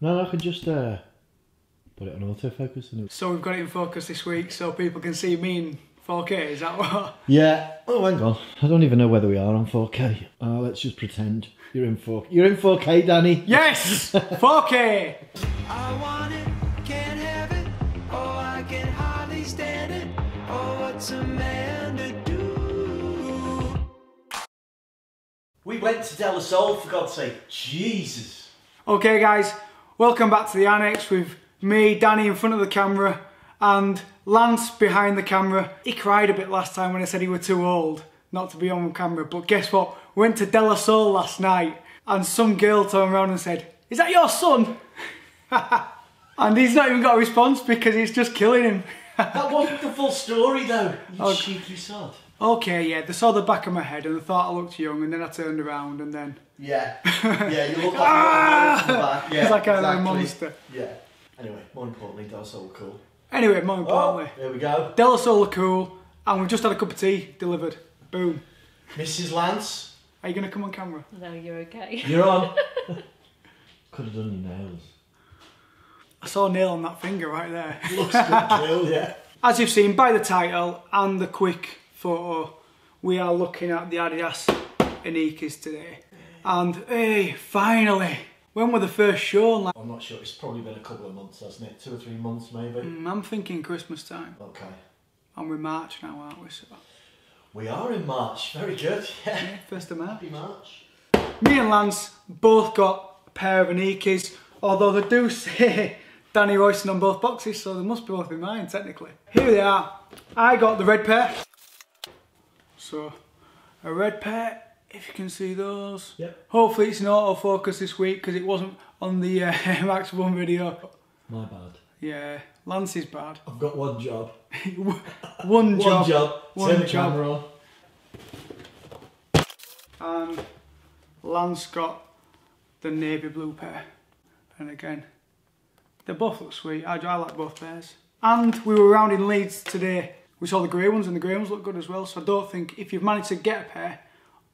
No, I could just uh, put it on autofocus and it... So we've got it in focus this week so people can see me in 4K, is that what? Yeah. Oh, hang on. I don't even know whether we are on 4K. Oh, let's just pretend you're in 4K. You're in 4K, Danny. Yes! 4K! I want it, can't have it. Oh, I can hardly stand it. Oh, what's a man to do? We went to De La Soul, for God's sake. Jesus. Okay guys, welcome back to the annexe with me, Danny in front of the camera and Lance behind the camera. He cried a bit last time when I said he were too old not to be on camera, but guess what? We went to De La Soul last night and some girl turned around and said, is that your son? and he's not even got a response because it's just killing him. That wasn't the full story, though. You Oh. cheeky sod. okay, yeah, they saw the back of my head and they thought I looked young and then I turned around and then Yeah. Yeah, you look like ah! a from. Yeah, it's like a exactly. monster. Yeah. Anyway, more importantly, De La Soul cool. Anyway, more Oh, importantly, there we go. De La Soul are cool and we've just had a cup of tea delivered. Boom. Mrs. Lance, Are you going to come on camera? No, you're okay. you're on. Could have done your nails. I saw a nail on that finger right there. Looks good, kill, yeah. As you've seen by the title and the quick photo, we are looking at the Adidas Inikis today. And hey, finally, when were the first shown? Like, I'm not sure. It's probably been a couple of months, hasn't it? Two or three months, maybe. mm, I'm thinking Christmas time. Okay. And we're March now, aren't we? So, We are in March. Very good. Yeah. yeah, first of March. Happy March. Me and Lance both got a pair of Inikis, although they do say Danny Royston on both boxes, so they must be both be mine technically. Here they are. I got the red pair. So, a red pair, if you can see those. Yep. Hopefully it's in autofocus this week because it wasn't on the uh, Max 1 video. My bad. Yeah, Lance is bad. I've got one job. One job. One job. One Turn the camera on. and Lance got the navy blue pair. And again, they both look sweet. I, I like both pairs. And we were around in Leeds today. We saw the grey ones, and the grey ones look good as well. So I don't think if you've managed to get a pair,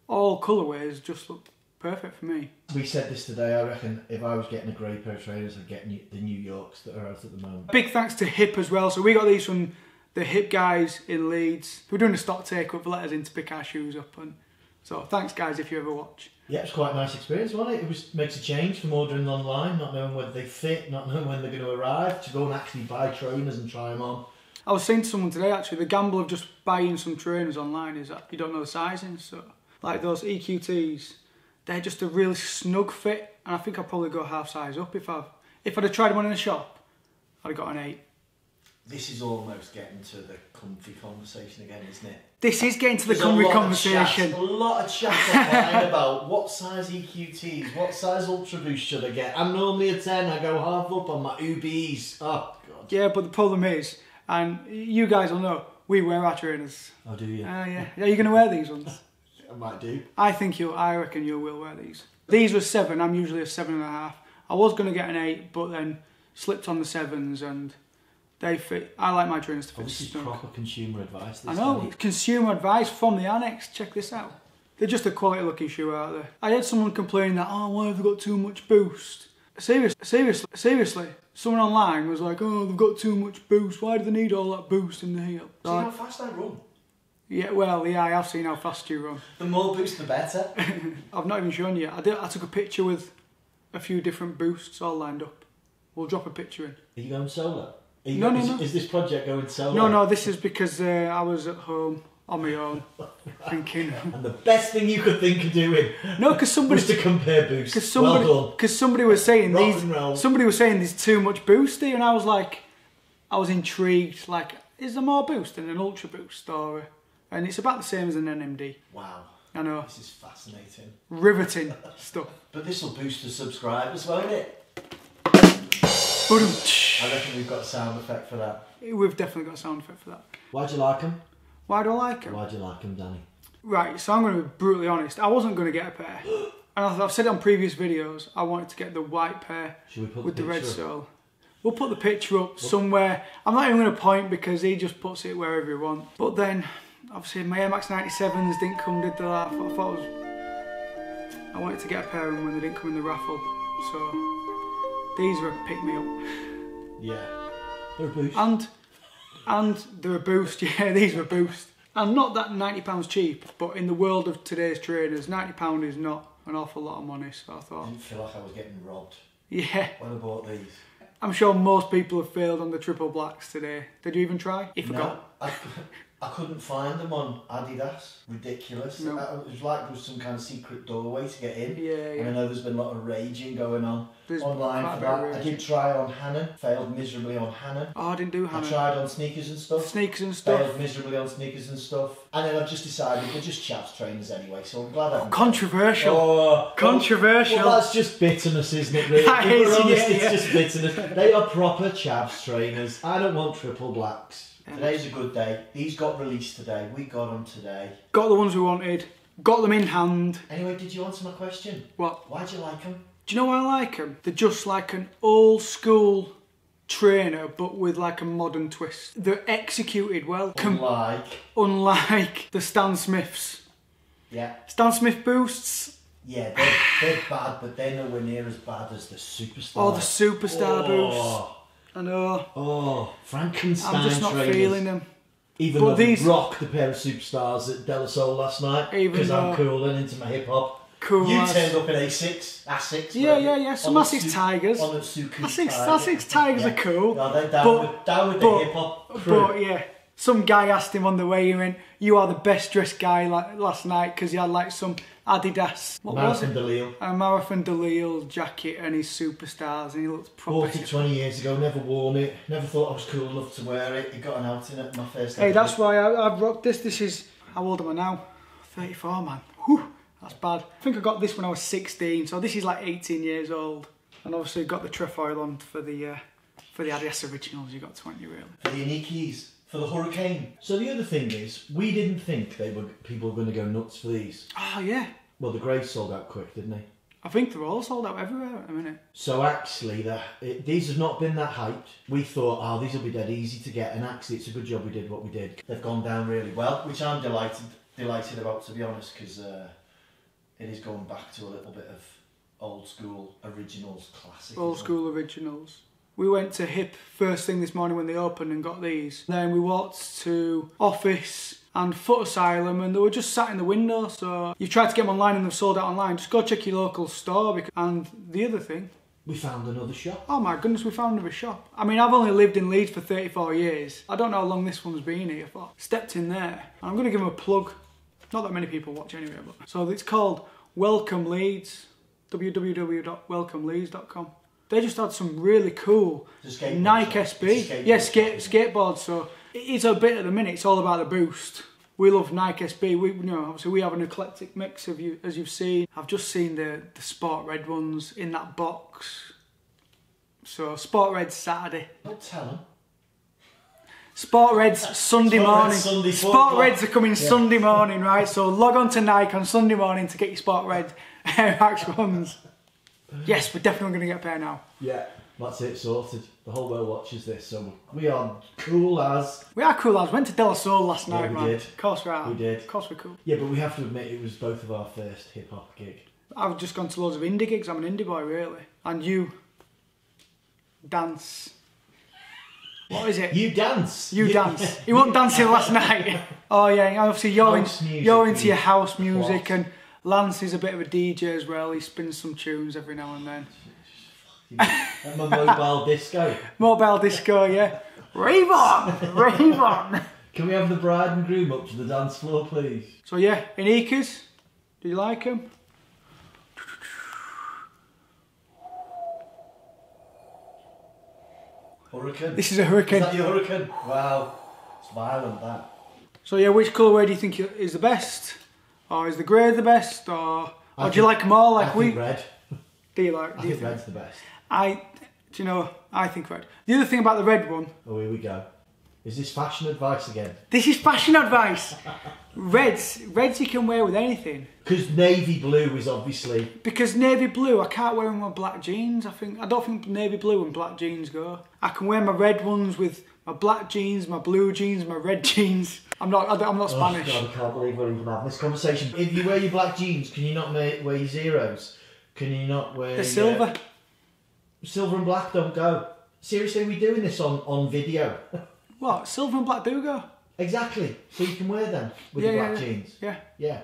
all colourways just look perfect for me. We said this today. I reckon if I was getting a grey pair of trainers, I'd get the New Yorks that are out at the moment. Big thanks to Hip as well. So we got these from the Hip guys in Leeds. We're doing a stock take up, let us in to pick our shoes up. And so thanks guys if you ever watch. Yeah, it was quite a nice experience, wasn't it? It was makes a change from ordering online, not knowing whether they fit, not knowing when they're going to arrive, to go and actually buy trainers and try them on. I was saying to someone today actually, the gamble of just buying some trainers online is that you don't know the sizing. So, like those EQTs, they're just a really snug fit, and I think I'd probably go half size up if I've if I'd have tried one in the shop. I'd have got an eight. This is almost getting to the comfy conversation again, isn't it? This is getting to the There's a comfy of conversation. chat- a lot of chat online about what size EQTs, what size Ultra Boost should I get. I'm normally a 10, I go half up on my UBs. Oh, God. Yeah, but the problem is, and you guys will know, we wear our trainers. Oh, do you? Ah, yeah. Are you going to wear these ones? I might do. I think you'll. I reckon you will wear these. These were seven. I'm usually a seven and a half. I was going to get an eight, but then slipped on the sevens, and they fit. I like my trainers to fit this is proper consumer advice. This I know. Consumer advice from the annexe. Check this out. They're just a quality looking shoe out there. I had someone complaining that oh why have they got too much boost? Seriously, seriously, seriously. Someone online was like, oh they've got too much boost. Why do they need all that boost in the heel? See how fast I run? Yeah, well, yeah, I have seen how fast you run. The more boosts, the better. I've not even shown you. I did. I took a picture with a few different boosts all lined up. We'll drop a picture in. Are you going solo? You No, going, no, is, no. is this project going solo? No, no, this is because uh, I was at home on my own thinking. And the best thing you could think of doing No, because somebody, was to compare boosts. because somebody, well because somebody was saying Rock these. Somebody was saying there's too much boost here, and I was like, I was intrigued. Like, is there more boost in an ultra boost or? And it's about the same as an NMD. Wow, I know, this is fascinating. riveting stuff. But this will boost the subscribers, won't it? I reckon we've got a sound effect for that. we've definitely got a sound effect for that. Why do you like them? Why do I like them? Why do you like them, Danny? Right, so I'm going to be brutally honest. I wasn't going to get a pair. And I've said it on previous videos, I wanted to get the white pair Should we put with the the red sole. We'll put the picture up somewhere. I'm not even going to point because he just puts it wherever he wants. But then, obviously, my Air Max 97s didn't come, did they? I thought, I thought was... I wanted to get a pair of them when they didn't come in the raffle. So, These were a pick me up. Yeah. They're a boost. And and they're a boost, yeah, these were a boost. And not that £90 cheap, but in the world of today's trainers, £90 is not an awful lot of money, so I I thought, didn't feel like I was getting robbed yeah. when I bought these. I'm sure most people have failed on the triple blacks today. Did you even try? You forgot. No, I, I couldn't find them on Adidas. Ridiculous. No. Uh, It was like there was some kind of secret doorway to get in. Yeah, And I know there's been a lot of raging going on There's online for that. I raging. did try on Hanon, failed miserably on Hanon. Oh, I didn't do Hanon. I tried on Sneakersnstuff. Sneakers and stuff. Failed miserably on Sneakersnstuff. And then I've just decided they're just chaps trainers anyway, so I'm glad I haven't. Controversial. Oh, Controversial. Well, that's just bitterness, isn't it, really? That is, honest, yeah, it's just bitterness. They are proper chavs trainers. I don't want triple blacks. Today's a good day. These got released today. We got them today. Got the ones we wanted. Got them in hand. Anyway, did you answer my question? What? Why'd you like them? Do you know why I like them? They're just like an old school trainer, but with like a modern twist. They're executed well, com- Like, unlike the Stan Smiths. yeah, Stan Smith boosts. yeah, they're, they're bad, but they're nowhere near as bad as the superstar. Oh, the superstar oh, I know. Oh, Frankenstein I'm just not feeling them. Even But though these- rocked the pair of superstars at De La Soul last night, Even because I'm though- cool and into my hip hop. Cool You as- turned up in Asics, Asics. Yeah, yeah, yeah, some Asics Su- Tigers. On the Suku Asics- Tiger. Asics Tigers are cool, No, they're down, but- with, down with but- the hip hop. But yeah, some guy asked him on the way, he went, You are the best dressed guy like last night because he had like some Adidas. What was it? A Marathon Dalil jacket and his superstars, and he looked proper. Bought it 20 years ago, never worn it, never thought I was cool enough to wear it. It got an out in it, my first Hey, that's why I, I've rocked this. This is how old am I now? 34, man. Whew, that's bad. I think I got this when I was 16, so this is like 18 years old. And obviously got the trefoil on for the uh, for the Adidas originals. You got 20 really. For the Inikis, for the Hurricane. So the other thing is, we didn't think they were people were going to go nuts for these. Oh yeah, Well, the Greys sold out quick, didn't they? I think they're all sold out everywhere at the minute. So actually, the, it, these have not been that hyped. We thought, oh, these will be dead easy to get, and actually, it's a good job we did what we did. They've gone down really well, which I'm delighted delighted about, to be honest, because uh, it is going back to a little bit of old school originals, classic. Old school originals. We went to Hip first thing this morning when they opened and got these. Then we walked to Office and Foot Asylum and they were just sat in the window. So you've tried to get them online and they've sold out online. Just go check your local store. Because... And the other thing, We found another shop. oh my goodness, we found another shop. I mean, I've only lived in Leeds for 34 years. I don't know how long this one's been here for. Stepped in there. And I'm going to give them a plug. Not that many people watch anyway, but so it's called Welcome Leeds. www.welcomeleeds.com. They just had some really cool skateboard Nike shop. SB. Skateboard yeah, skate isn't skateboards. So it's a bit at the minute. It's all about the boost. We love Nike SB. We you know obviously we have an eclectic mix of you as you've seen. I've just seen the the Sport Red ones in that box. So Sport Red Saturday. Don't tell them. Sport Reds Sunday Sport morning. Sunday, Sport. Reds are coming Sunday morning, right? So log on to Nike on Sunday morning to get your Sport Red Air uh, Max ones. Yes, we're definitely going to get a pair now. Yeah, that's it, sorted. The whole world watches this, so we are cool as. We are cool lads. Went to De La Soul last Yeah, night, we man. did. Of course we are. We did. Of course we're cool. Yeah, but we have to admit it was both of our first hip hop gig. I've just gone to loads of indie gigs. I'm an indie boy, really. And you dance. What is it? You dance. You dance. You weren't dancing last night. Oh yeah, obviously you're, in, House music, you're into your house music, twat. and Lance is a bit of a DJ as well. He spins some tunes every now and then. I'm a mobile disco. Mobile disco, yeah. Rave on, rave on. Can we have the bride and groom up to the dance floor, please? So yeah, Inikis, do you like them? Hurricane. This is a Is hurricane. that your hurricane? Wow. It's violent, that. So yeah, which colourway do you think is the best? Or is the grey the best? Or, I or do you like them all? I Like we think red. do you like? I Do you think think? red's the best. I do you know? I think red. The other thing about the red one, Oh, here we go. Is this fashion advice again? this is fashion advice. Reds, reds you can wear with anything. Because navy blue is obviously. Because navy blue, I can't wear them with black jeans. I think I don't think navy blue and black jeans go. I can wear my red ones with my black jeans, my blue jeans, my red jeans. I'm not. I'm not Spanish. Oh, God, I can't believe we're even having this conversation. If you wear your black jeans, can you not wear your zeros? Can you not wear. They're your- silver. silver and black don't go. Seriously, we're doing this on, on video. What? Silver and black do go? exactly. So you can wear them with Yeah, the black yeah. jeans. Yeah. Yeah.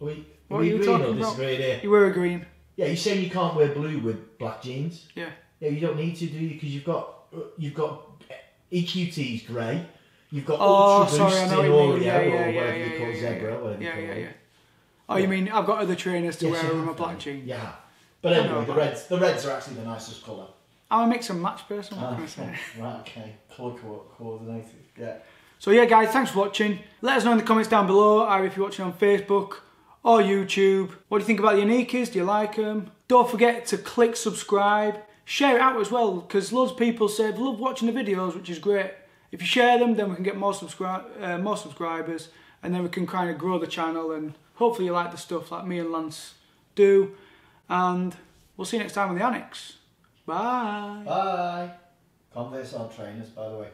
Are we, What are are we you talking about? here? You wear a green. Yeah, you're saying you can't wear blue with black jeans. Yeah. Yeah, you don't need to, do you? Because you've got uh, you've got EQT's grey. You've got Oh, Ultra sorry, Boost I in know what you Oreo mean. Yeah, or yeah, whatever yeah, yeah, call yeah, zebra, yeah. whatever Yeah, call yeah, it. yeah. Oh, you mean I've got other trainers to Yes, wear with my black jeans? Yeah. But anyway, the reds the reds are actually the nicest colour. I'm a mix and match person. What Ah, can I say? right, okay. Colour co- coordinated. Yeah. So yeah, guys, thanks for watching. Let us know in the comments down below, either if you're watching on Facebook or YouTube. What do you think about the Inikis? Do you like them? Don't forget to click subscribe. Share it out as well, because loads of people say they love watching the videos, which is great. If you share them, then we can get more subscri- uh, more subscribers, and then we can kind of grow the channel. And hopefully, you like the stuff like me and Lance do. And we'll see you next time on the Annexe. Bye. Bye. Converse on trainers, by the way.